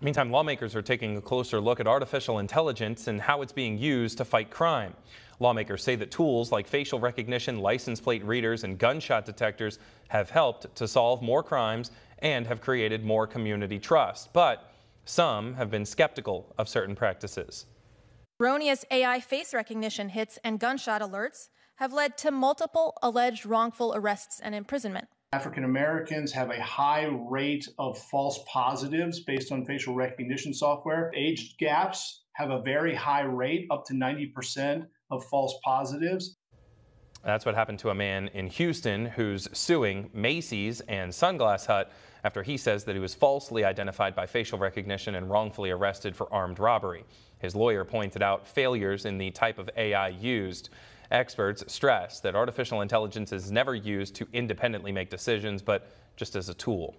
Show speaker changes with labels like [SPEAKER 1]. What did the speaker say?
[SPEAKER 1] Meantime, lawmakers are taking a closer look at artificial intelligence and how it's being used to fight crime. Lawmakers say that tools like facial recognition, license plate readers, and gunshot detectors have helped to solve more crimes and have created more community trust. But some have been skeptical of certain practices.
[SPEAKER 2] Erroneous AI face recognition hits and gunshot alerts have led to multiple alleged wrongful arrests and imprisonment.
[SPEAKER 3] African Americans have a high rate of false positives based on facial recognition software. Age gaps have a very high rate, up to 90% of false positives.
[SPEAKER 1] That's what happened to a man in Houston who's suing Macy's and Sunglass Hut after he says that he was falsely identified by facial recognition and wrongfully arrested for armed robbery. His lawyer pointed out failures in the type of AI used. Experts stress that artificial intelligence is never used to independently make decisions, but just as a tool.